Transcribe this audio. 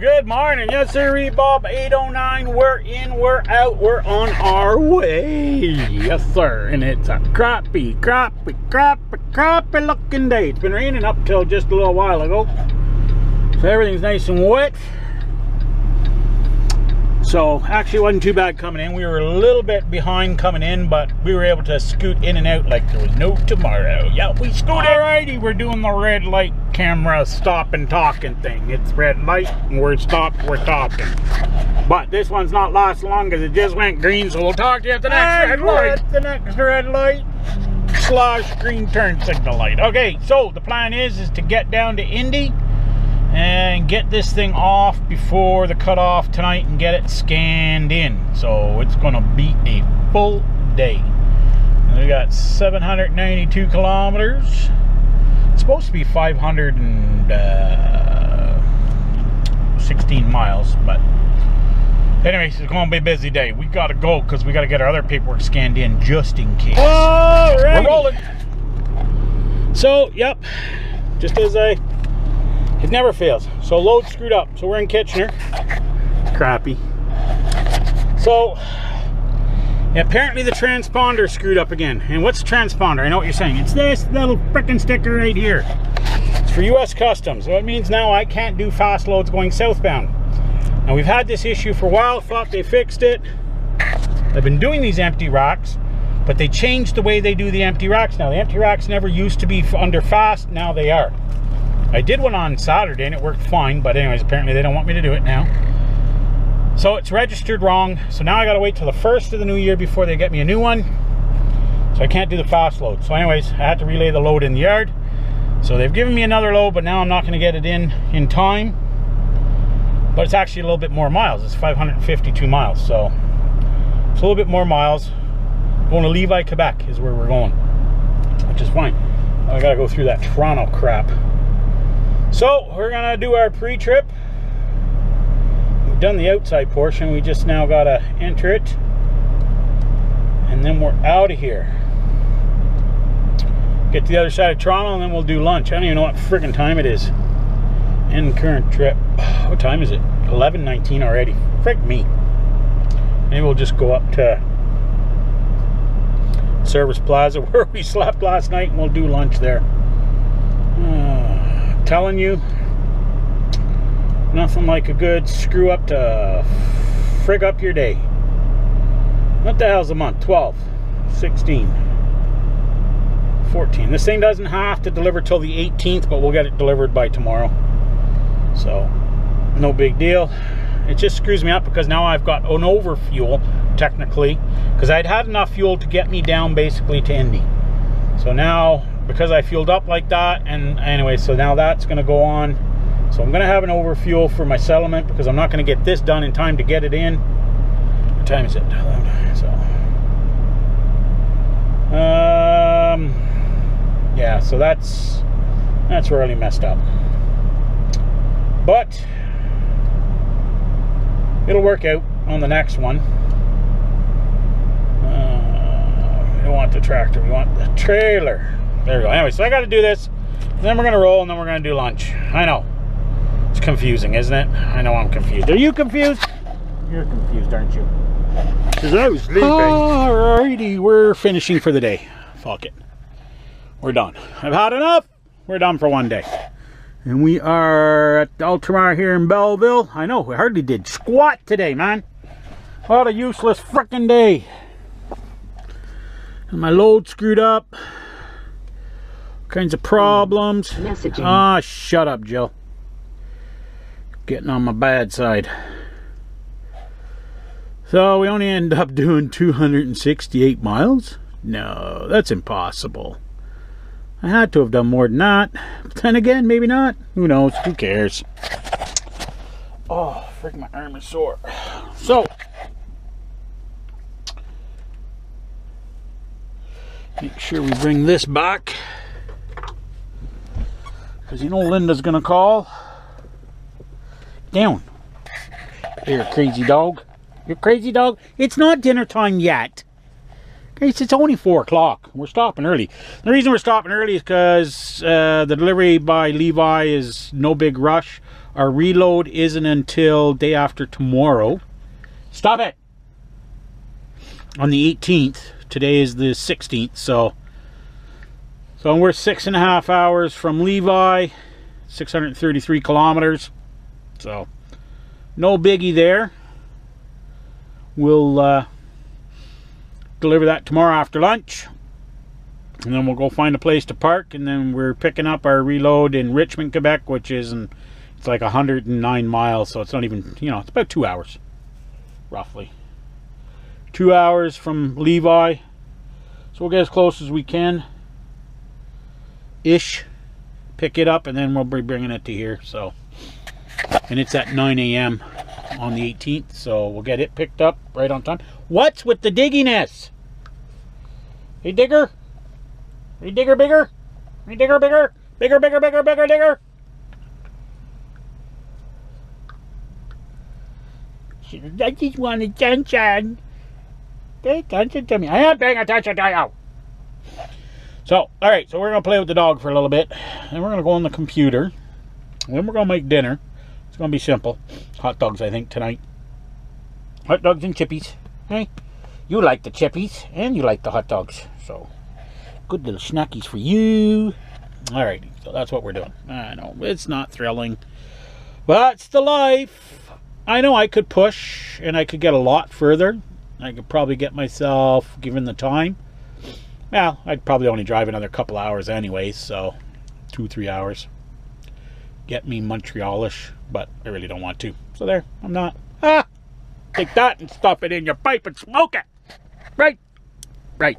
Good morning. Yes, sir, Bob 809. We're in, we're out, we're on our way. Yes, sir. And it's a crappy, crappy, crappy, crappy looking day. It's been raining up till just a little while ago. So everything's nice and wet. So actually it wasn't too bad coming in. We were a little bit behind coming in, but we were able to scoot in and out like there was no tomorrow. Yeah, we scooted. Alrighty, we're doing the red light camera stop and talking thing. It's red light, and we're stopped, we're talking. But this one's not last long because it just went green, so we'll talk to you at the next red light. The next red light slash green turn signal light. Okay, so the plan is is to get down to Indy and get this thing off before the cutoff tonight and get it scanned in. So it's going to be a full day. And we got 792 kilometers. It's supposed to be 516 uh, miles, but anyways, it's going to be a busy day. We got to go because we got to get our other paperwork scanned in just in case. All right. We're rolling. So, yep, just as I it never fails. So load screwed up. So we're in Kitchener. Crappy. So apparently the transponder screwed up again. And what's transponder? I know what you're saying. It's this little freaking sticker right here. It's for US Customs. So it means now I can't do fast loads going southbound. Now we've had this issue for a while. Thought they fixed it. I've been doing these empty racks, but they changed the way they do the empty racks now. The empty racks never used to be under fast. Now they are. I did one on Saturday and it worked fine, but anyways, apparently they don't want me to do it now. So it's registered wrong. So now I gotta wait till the first of the new year before they get me a new one. So I can't do the fast load. So anyways, I had to relay the load in the yard. So they've given me another load, but now I'm not gonna get it in in time. But it's actually a little bit more miles. It's 552 miles. So it's a little bit more miles. Going to Lévis, Quebec is where we're going, which is fine. I gotta go through that Toronto crap. So we're gonna do our pre-trip. We've done the outside portion. We just now gotta enter it. And then we're out of here. Get to the other side of Toronto and then we'll do lunch. I don't even know what friggin' time it is. End current trip. What time is it? 11.19 already. Frick me. Maybe we'll just go up to Service Plaza where we slept last night and we'll do lunch there. Telling you, nothing like a good screw up to frig up your day. What the hell's a month? 12, 16, 14. This thing doesn't have to deliver till the 18th, but we'll get it delivered by tomorrow. So, no big deal. It just screws me up because now I've got an overfuel, technically, because I'd had enough fuel to get me down basically to Indy. So now because I fueled up like that and anyway so now that's gonna go on. So I'm gonna have an overfuel for my settlement because I'm not gonna get this done in time to get it in. What time is it? So um yeah so that's that's really messed up. But it'll work out on the next one. Uh, we don't want the tractor we want the trailer there we go. Anyway, so I got to do this. Then we're going to roll and then we're going to do lunch. I know. It's confusing, isn't it? I know I'm confused. Are you confused? You're confused, aren't you? Because I was sleeping. Alrighty, we're finishing for the day. Fuck it. We're done. I've had enough. We're done for one day. And we are at Ultramar here in Belleville. I know, we hardly did squat today, man. What a useless frickin' day. And my load screwed up kinds of problems. Messaging. Ah, shut up, Jill. Getting on my bad side. So we only end up doing 268 miles? No, that's impossible. I had to have done more than that. But then again, maybe not. Who knows? Who cares? Oh, freak, my arm is sore. So, make sure we bring this back. Because you know Linda's going to call. Down. Here, crazy dog. You're crazy dog. It's not dinner time yet. It's, only 4 o'clock. We're stopping early. The reason we're stopping early is because uh, the delivery by Lévis is no big rush. Our reload isn't until day after tomorrow. Stop it! On the 18th. Today is the 16th, so... So we're six and a half hours from Lévis. 633 kilometers. So, no biggie there. We'll... Uh, deliver that tomorrow after lunch. And then we'll go find a place to park. And then we're picking up our reload in Richmond, Quebec, which is it's like 109 miles. So it's not even, you know, it's about two hours, roughly. Two hours from Lévis. So we'll get as close as we can. Ish. Pick it up and then we'll be bringing it to here. So, and it's at 9 a.m. on the 18th. So we'll get it picked up right on time. What's with the digginess? Hey, digger. Hey, digger, bigger. Hey, digger, bigger. Bigger, bigger, bigger, bigger, digger. I just want attention. Pay attention to me. I am paying attention to you. So, all right. So we're gonna play with the dog for a little bit, and we're gonna go on the computer. Then we're gonna make dinner. It's gonna be simple. Hot dogs, I think, tonight. Hot dogs and chippies. Hey, you like the chippies, and you like the hot dogs. So, good little snackies for you. All right, so that's what we're doing. I know, it's not thrilling, but it's the life. I know I could push, and I could get a lot further. I could probably get myself, given the time, well, I'd probably only drive another couple hours anyway, so two, three hours. Get me Montrealish, but I really don't want to. So there, I'm not. Ah! Take that and stuff it in your pipe and smoke it. Right? Right.